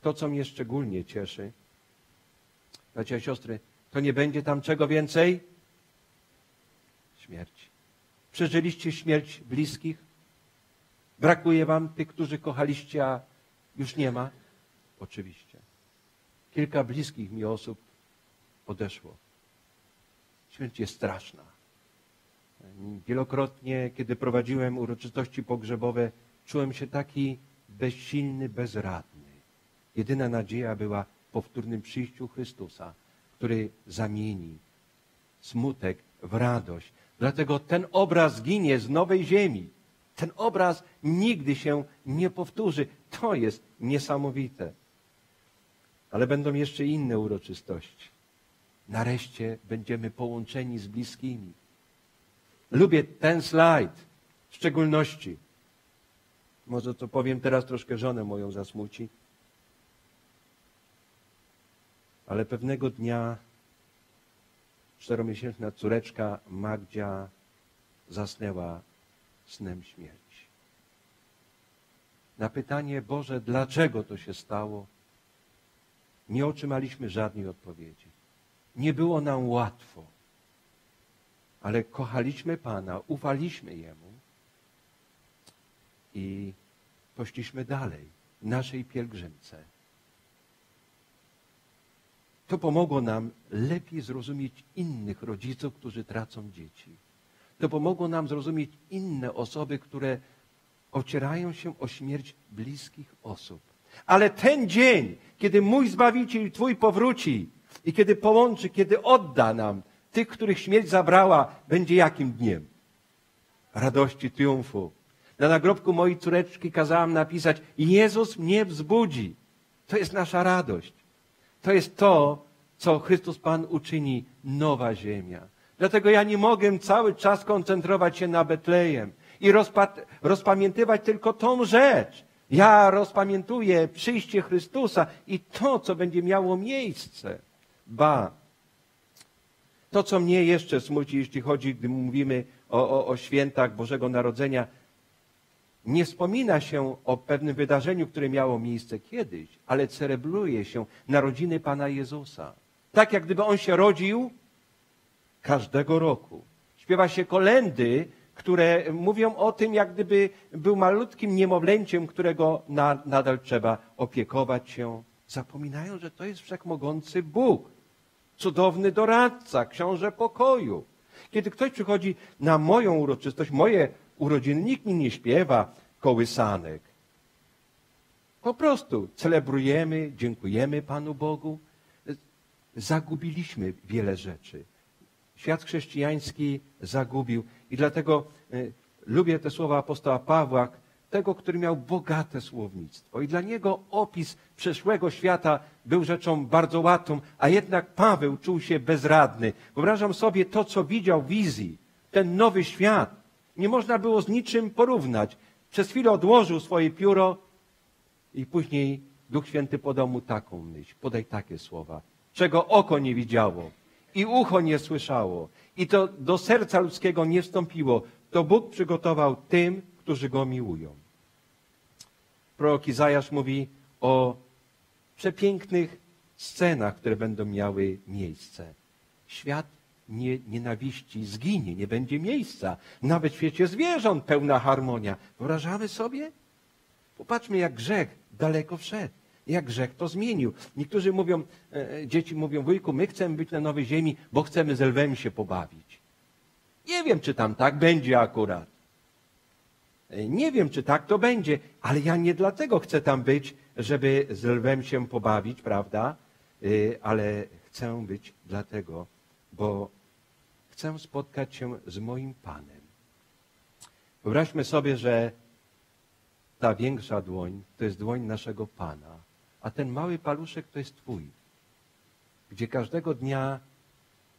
To, co mnie szczególnie cieszy, Bracia i siostry, to nie będzie tam czego więcej? Śmierć. Przeżyliście śmierć bliskich? Brakuje wam tych, którzy kochaliście, a już nie ma? Oczywiście. Kilka bliskich mi osób odeszło. Śmierć jest straszna. Wielokrotnie, kiedy prowadziłem uroczystości pogrzebowe, czułem się taki bezsilny, bezradny. Jedyna nadzieja była powtórnym przyjściu Chrystusa, który zamieni smutek w radość. Dlatego ten obraz ginie z nowej ziemi. Ten obraz nigdy się nie powtórzy. To jest niesamowite. Ale będą jeszcze inne uroczystości. Nareszcie będziemy połączeni z bliskimi. Lubię ten slajd w szczególności. Może to powiem teraz troszkę żonę moją zasmuci. Ale pewnego dnia czteromiesięczna córeczka Magdzia zasnęła snem śmierci. Na pytanie Boże, dlaczego to się stało, nie otrzymaliśmy żadnej odpowiedzi. Nie było nam łatwo, ale kochaliśmy Pana, ufaliśmy Jemu i poszliśmy dalej w naszej pielgrzymce. To pomogło nam lepiej zrozumieć innych rodziców, którzy tracą dzieci. To pomogło nam zrozumieć inne osoby, które ocierają się o śmierć bliskich osób. Ale ten dzień, kiedy mój Zbawiciel Twój powróci i kiedy połączy, kiedy odda nam tych, których śmierć zabrała, będzie jakim dniem? Radości, triumfu. Na nagrobku mojej córeczki kazałam napisać: Jezus mnie wzbudzi. To jest nasza radość. To jest to, co Chrystus Pan uczyni, nowa ziemia. Dlatego ja nie mogę cały czas koncentrować się na Betlejem i rozpamiętywać tylko tą rzecz. Ja rozpamiętuję przyjście Chrystusa i to, co będzie miało miejsce. Ba, to, co mnie jeszcze smuci, jeśli chodzi, gdy mówimy o, o, o świętach Bożego Narodzenia, nie wspomina się o pewnym wydarzeniu, które miało miejsce kiedyś, ale celebruje się narodziny Pana Jezusa. Tak jak gdyby On się rodził każdego roku. Śpiewa się kolendy, które mówią o tym, jak gdyby był malutkim niemowlęciem, którego na, nadal trzeba opiekować się. Zapominają, że to jest wszechmogący Bóg, cudowny doradca, książę pokoju. Kiedy ktoś przychodzi na moją uroczystość, moje urodziny, nikt mi nie śpiewa kołysanek. Po prostu celebrujemy, dziękujemy Panu Bogu. Zagubiliśmy wiele rzeczy. Świat chrześcijański zagubił i dlatego y, lubię te słowa apostoła Pawła, tego, który miał bogate słownictwo. I dla niego opis przeszłego świata był rzeczą bardzo łatwą, a jednak Paweł czuł się bezradny. Wyobrażam sobie to, co widział w wizji, ten nowy świat. Nie można było z niczym porównać. Przez chwilę odłożył swoje pióro i później Duch Święty podał mu taką myśl. Podaj takie słowa. Czego oko nie widziało i ucho nie słyszało i to do serca ludzkiego nie wstąpiło, to Bóg przygotował tym, którzy Go miłują. Prorok Izajasz mówi o przepięknych scenach, które będą miały miejsce. Świat nie, nienawiści zginie, nie będzie miejsca. Nawet w świecie zwierząt pełna harmonia. Wyobrażamy sobie? Popatrzmy, jak grzech daleko wszedł. Jak grzech to zmienił. Niektórzy mówią, e, e, dzieci mówią, wujku, my chcemy być na nowej ziemi, bo chcemy z lwem się pobawić. Nie wiem, czy tam tak będzie akurat. E, nie wiem, czy tak to będzie, ale ja nie dlatego chcę tam być, żeby z lwem się pobawić, prawda? Ale chcę być dlatego, bo chcę spotkać się z moim Panem. Wyobraźmy sobie, że ta większa dłoń to jest dłoń naszego Pana, a ten mały paluszek to jest Twój, gdzie każdego dnia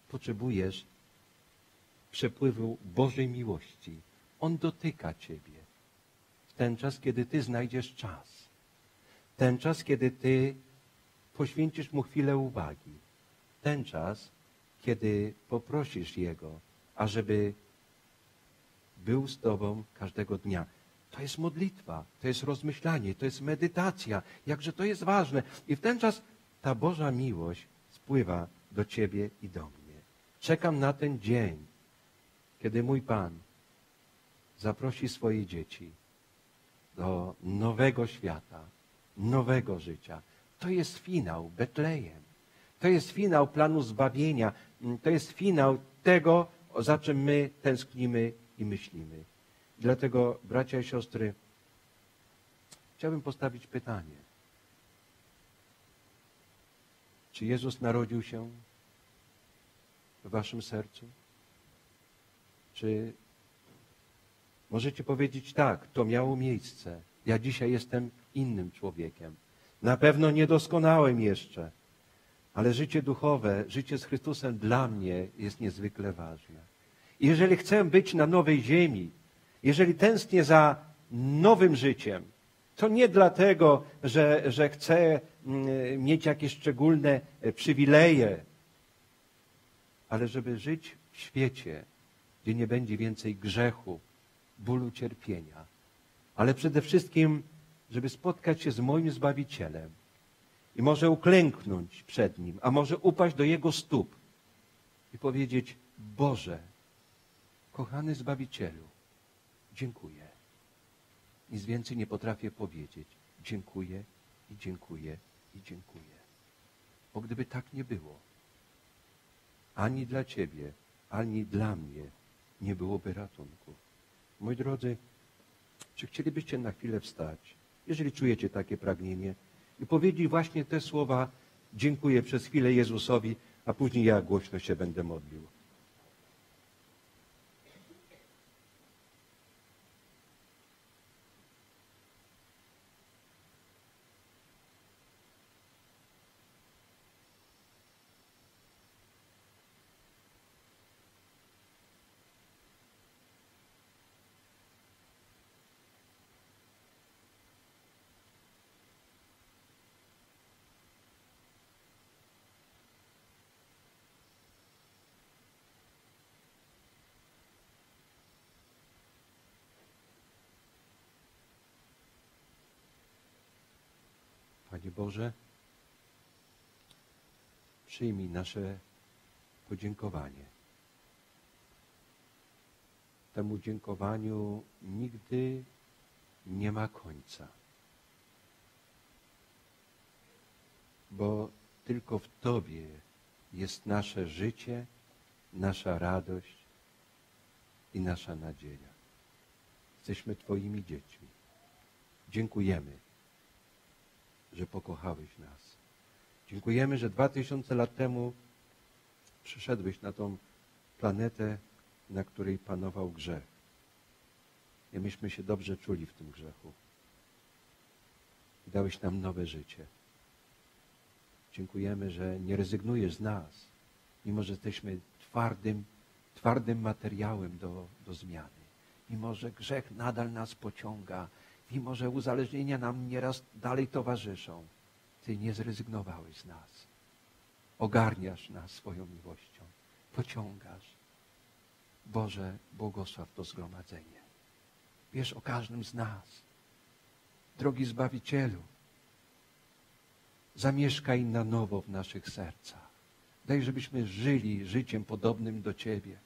potrzebujesz przepływu Bożej miłości. On dotyka Ciebie w ten czas, kiedy Ty znajdziesz czas. Ten czas, kiedy Ty poświęcisz Mu chwilę uwagi. Ten czas, kiedy poprosisz Jego, ażeby był z Tobą każdego dnia. To jest modlitwa, to jest rozmyślanie, to jest medytacja. Jakże to jest ważne. I w ten czas ta Boża miłość spływa do Ciebie i do mnie. Czekam na ten dzień, kiedy mój Pan zaprosi swoje dzieci do nowego świata, nowego życia. To jest finał Betlejem. To jest finał planu zbawienia. To jest finał tego, za czym my tęsknimy i myślimy. Dlatego, bracia i siostry, chciałbym postawić pytanie. Czy Jezus narodził się w waszym sercu? Czy możecie powiedzieć tak, to miało miejsce. Ja dzisiaj jestem innym człowiekiem. Na pewno niedoskonałym jeszcze, ale życie duchowe, życie z Chrystusem dla mnie jest niezwykle ważne. jeżeli chcę być na nowej ziemi, jeżeli tęsknię za nowym życiem, to nie dlatego, że, że chcę mm, mieć jakieś szczególne e, przywileje, ale żeby żyć w świecie, gdzie nie będzie więcej grzechu, bólu, cierpienia, ale przede wszystkim, żeby spotkać się z moim Zbawicielem i może uklęknąć przed Nim, a może upaść do Jego stóp i powiedzieć: Boże, kochany Zbawicielu, dziękuję. Nic więcej nie potrafię powiedzieć. Dziękuję i dziękuję i dziękuję. Bo gdyby tak nie było, ani dla Ciebie, ani dla mnie nie byłoby ratunku. Moi drodzy, czy chcielibyście na chwilę wstać, jeżeli czujecie takie pragnienie, i powiedzieć właśnie te słowa: Dziękuję przez chwilę Jezusowi, a później ja głośno się będę modlił. Panie Boże, przyjmij nasze podziękowanie. Temu dziękowaniu nigdy nie ma końca. Bo tylko w Tobie jest nasze życie, nasza radość i nasza nadzieja. Jesteśmy Twoimi dziećmi. Dziękujemy że pokochałeś nas. Dziękujemy, że dwa tysiące lat temu przyszedłeś na tą planetę, na której panował grzech. I myśmy się dobrze czuli w tym grzechu. I dałeś nam nowe życie. Dziękujemy, że nie rezygnujesz z nas, mimo że jesteśmy twardym, twardym materiałem do, do zmiany. Mimo, że grzech nadal nas pociąga, mimo że uzależnienia nam nieraz dalej towarzyszą, Ty nie zrezygnowałeś z nas. Ogarniasz nas swoją miłością. Pociągasz. Boże, błogosław to zgromadzenie. Wiesz o każdym z nas. Drogi Zbawicielu, zamieszkaj na nowo w naszych sercach. Daj, żebyśmy żyli życiem podobnym do Ciebie.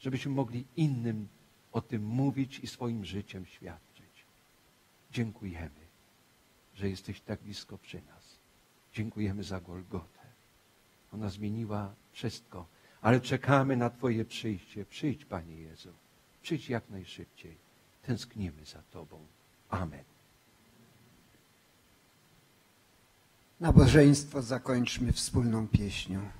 Żebyśmy mogli innym o tym mówić i swoim życiem świadczyć. Dziękujemy, że jesteś tak blisko przy nas. Dziękujemy za Golgotę. Ona zmieniła wszystko, ale czekamy na Twoje przyjście. Przyjdź, Panie Jezu. Przyjdź jak najszybciej. Tęsknimy za Tobą. Amen. Nabożeństwo zakończmy wspólną pieśnią.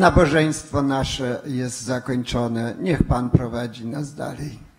Nabożeństwo nasze jest zakończone. Niech Pan prowadzi nas dalej.